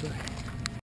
Sure.